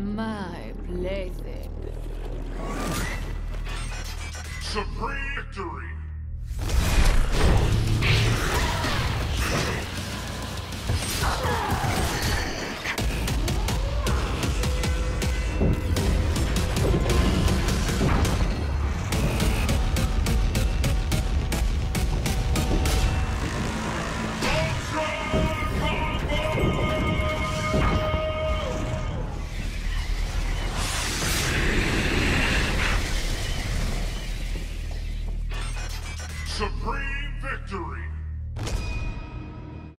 My plaything. Supreme victory! supreme victory.